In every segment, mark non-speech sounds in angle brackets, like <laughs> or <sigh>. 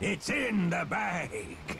It's in the bag.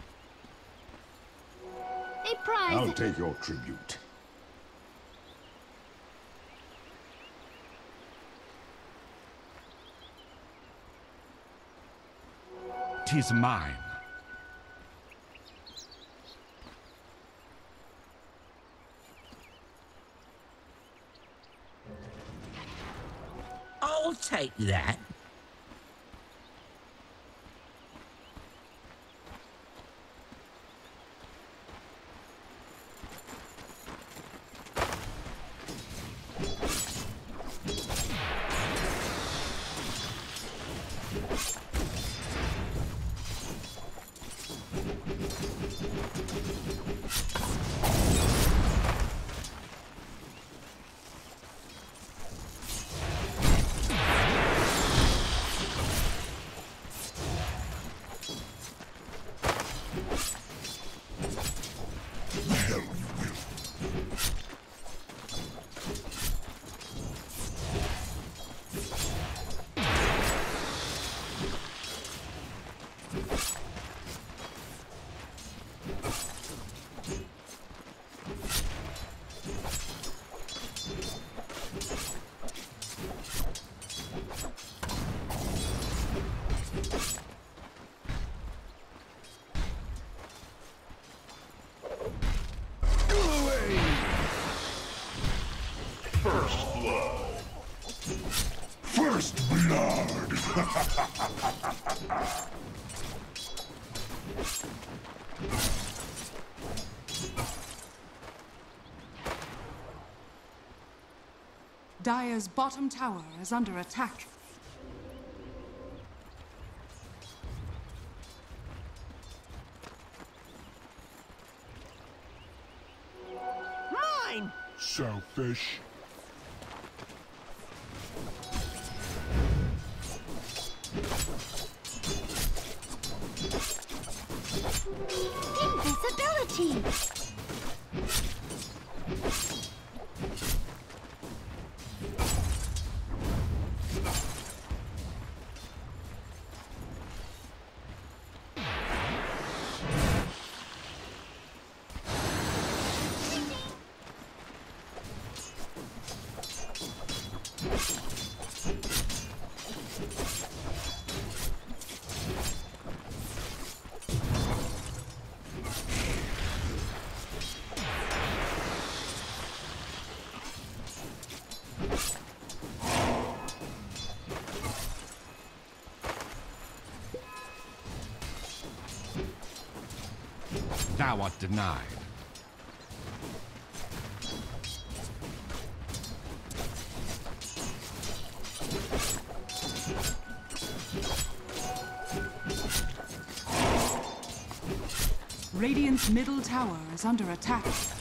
A prize. I'll take your tribute. Tis mine. I'll take that. <laughs> blood. Dire's bottom tower is under attack. Mine! Selfish. Art denied. Radiant's middle tower is under attack.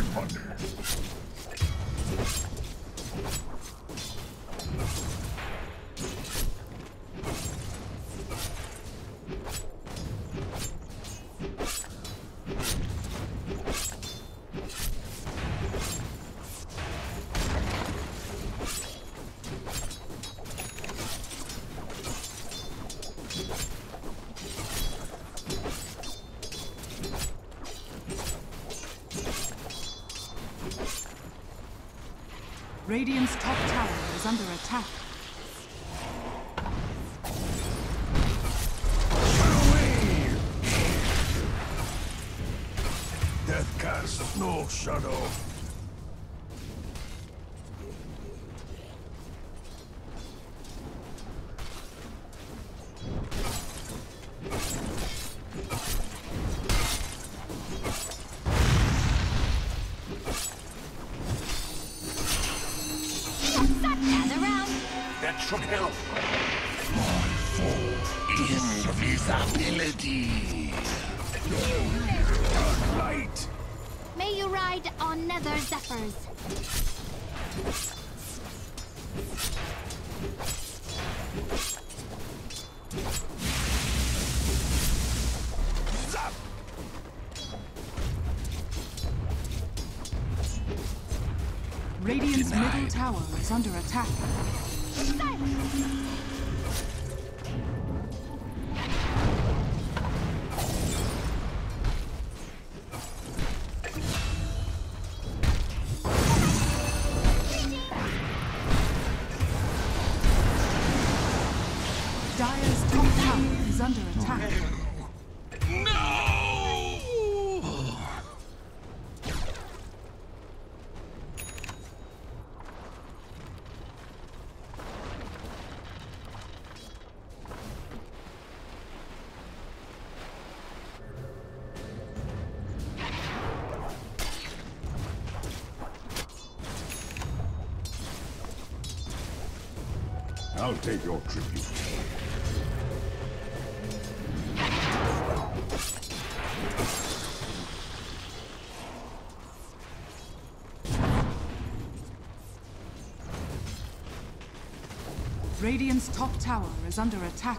Almighty shadow. That should help. Invisibility. Light. Nether zephyrs. I'll take your tribute. Radiant's top tower is under attack.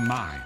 Mine.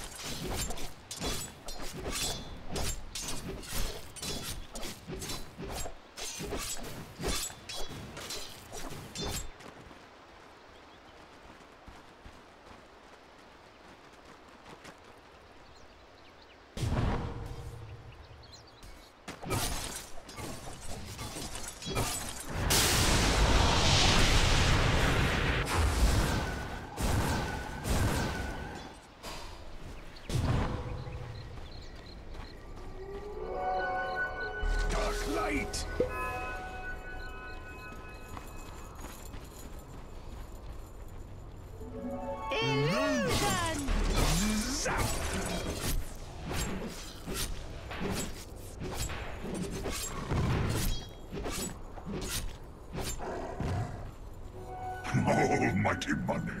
Money.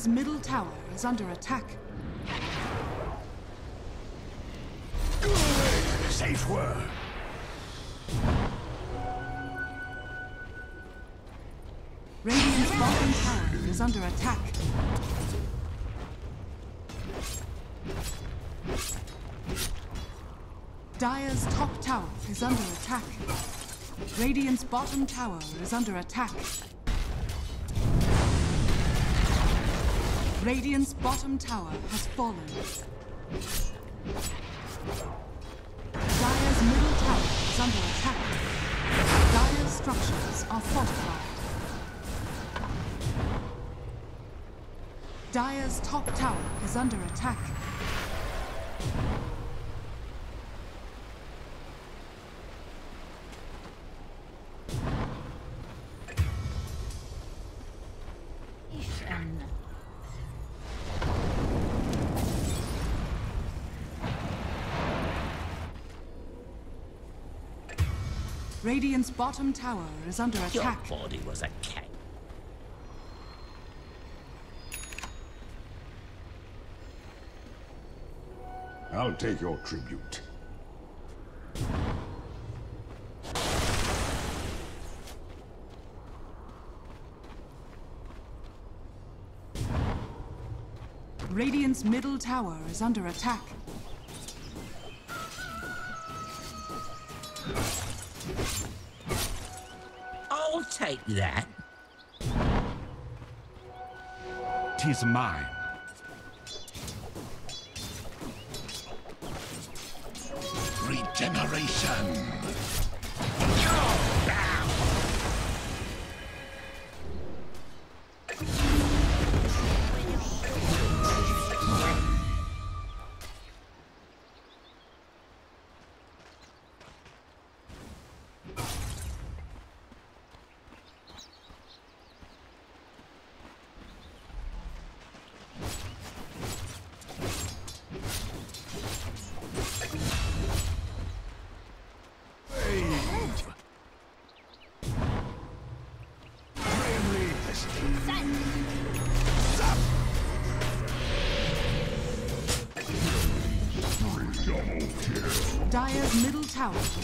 Dire's middle tower is under attack. Safe word. Radiant's bottom tower is under attack. Dire's top tower is under attack. Radiant's bottom tower is under attack. Radiant's bottom tower has fallen. Dire's middle tower is under attack. Dire's structures are fortified. Dire's top tower is under attack. Radiant's bottom tower is under attack. Your attack. body was a cat. I'll take your tribute. Radiant's middle tower is under attack. Take that. Tis mine. Regeneration. Wave.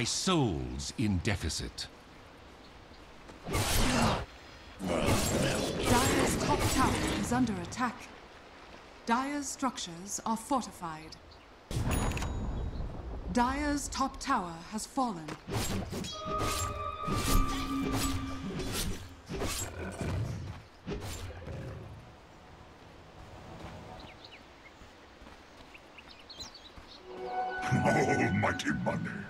Thy soul's in deficit. Dire's top tower is under attack. Dire's structures are fortified. Dire's top tower has fallen. <laughs> Oh, Almighty money.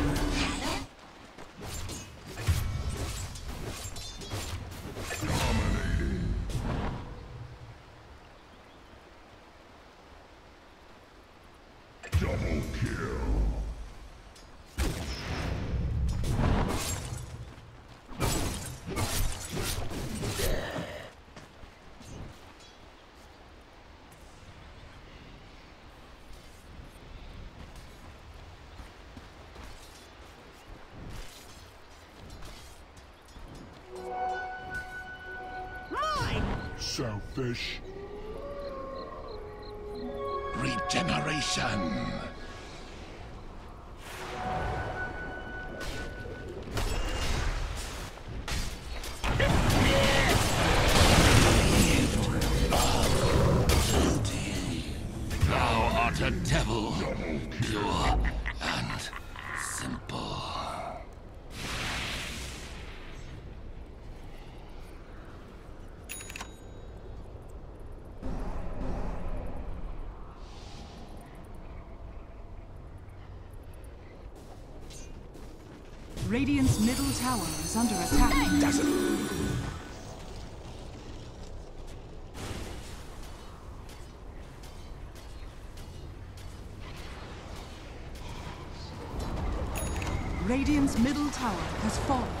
Radiant's middle tower is under attack. Radiant's middle tower has fallen.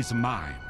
Tis mine.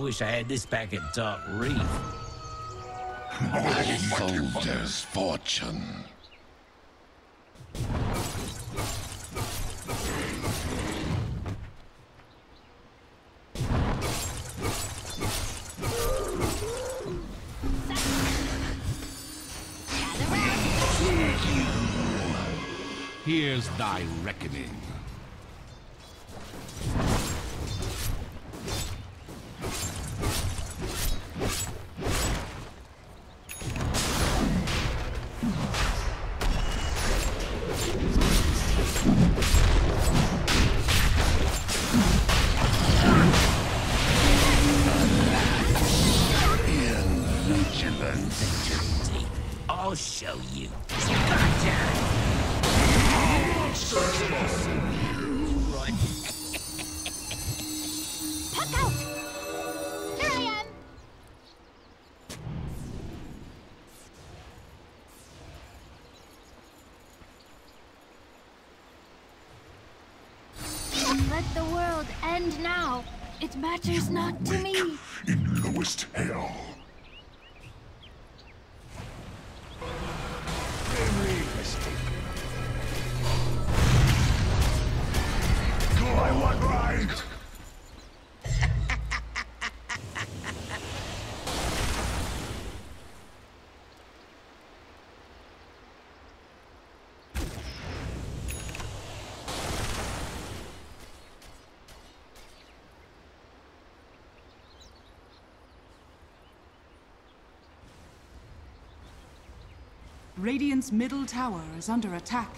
Wish I had this back at Dark Reef. My soldier's fortune. Vigilante. I'll show you. Gotcha. Puck out! Here I am! Let the world end now. It matters not to me. In lowest hell. Radiant's middle tower is under attack.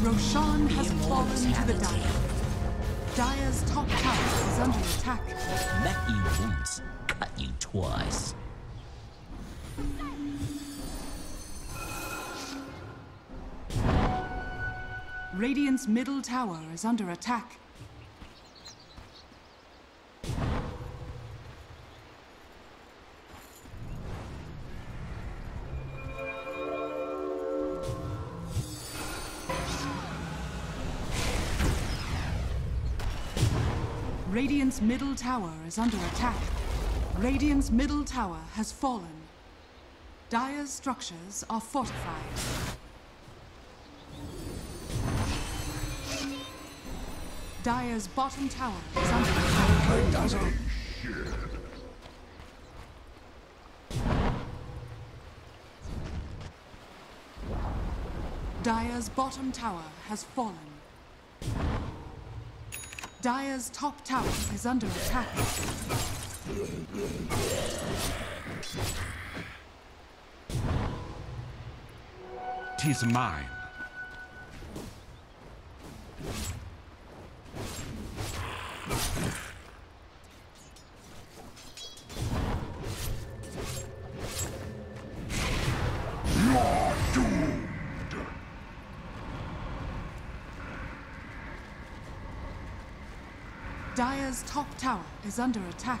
Roshan has fallen to the Dire. Dire's top tower is under attack. Met you once, cut you twice. Radiant's middle tower is under attack. Middle tower is under attack. Radiant's middle tower has fallen. Dire's structures are fortified. Dire's bottom tower is under attack. Dire's bottom tower has fallen. Dire's top tower is under attack. Tis mine. Is under attack.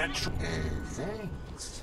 That's thanks.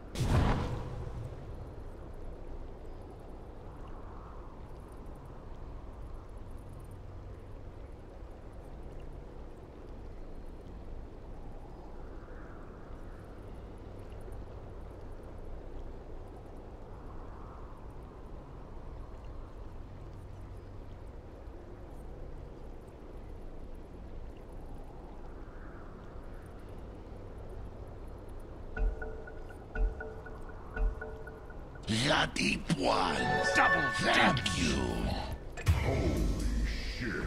Deep ones. Double thank you. Holy shit.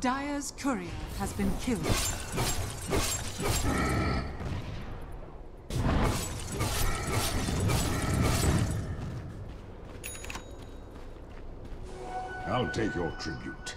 Dire's courier has been killed. I'll take your tribute.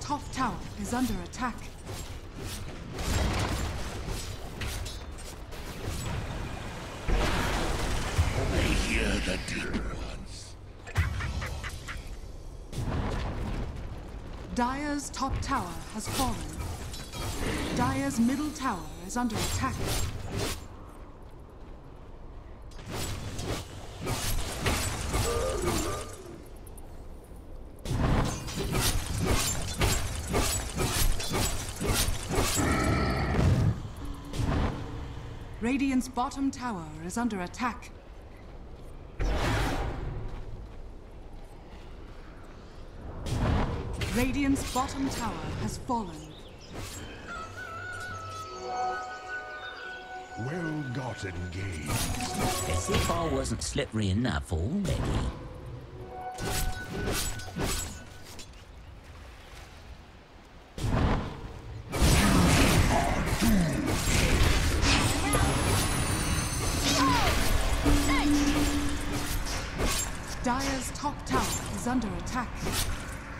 Top tower is under attack. I hear the deep ones. Dire's top tower has fallen. Dire's middle tower is under attack. Radiant's bottom tower is under attack. Radiant's bottom tower has fallen. Well-gotten gains. As if I wasn't slippery enough already.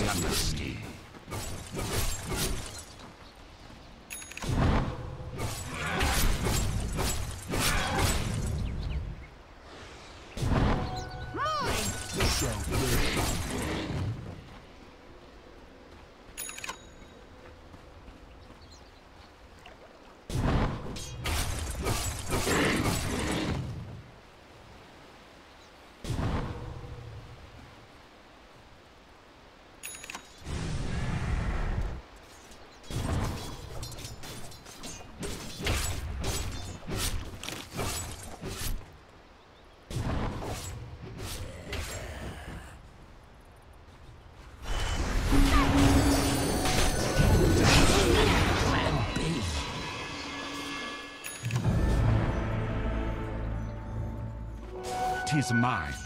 me to the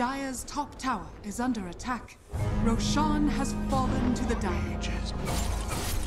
Dire's top tower is under attack. Roshan has fallen to the Dire.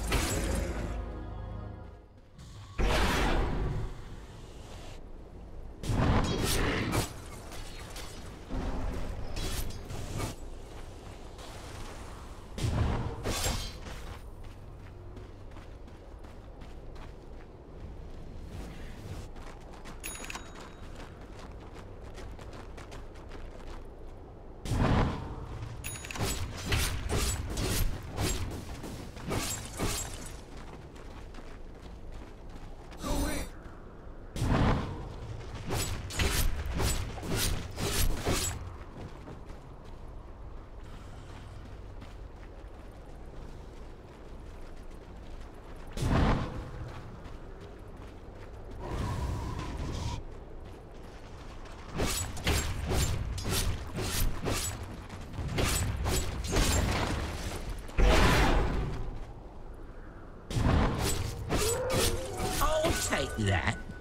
I'll that.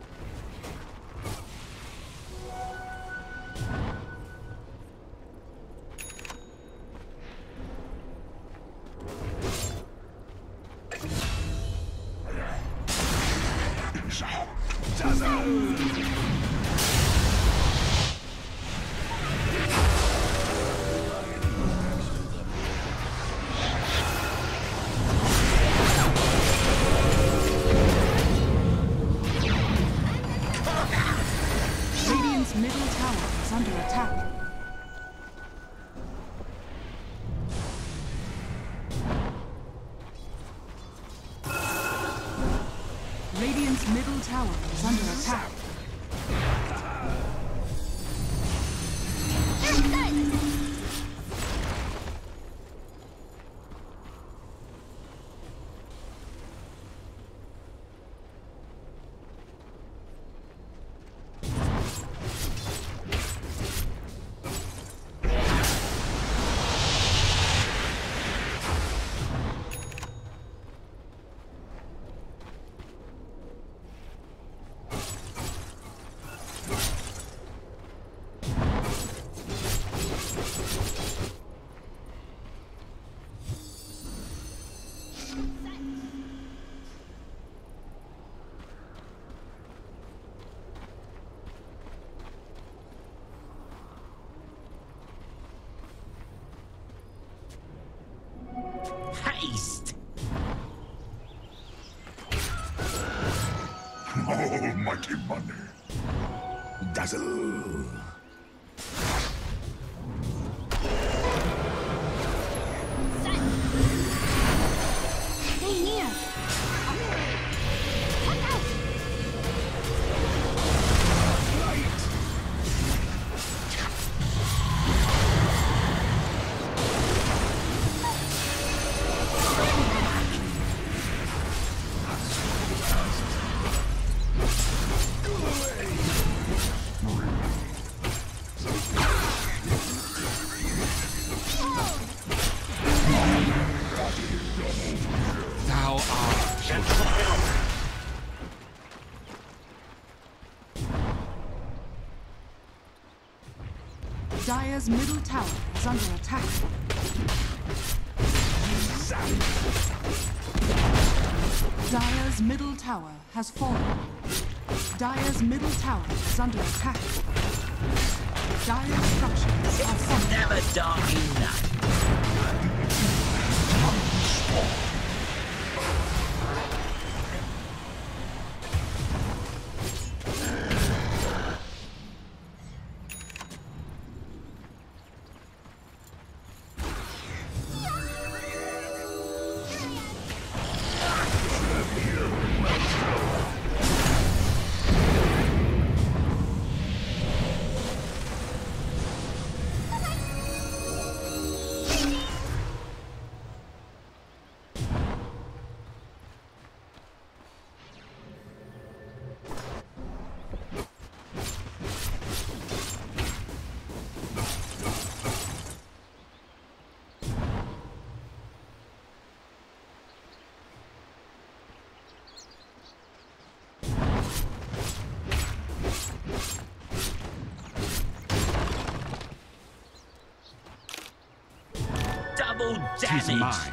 Taste. Almighty oh, money. Dazzle. Dire's middle tower is under attack. Dire's middle tower has fallen. Dire's middle tower is under attack. Dire's structures are falling. Never dark enough. Double tis mine.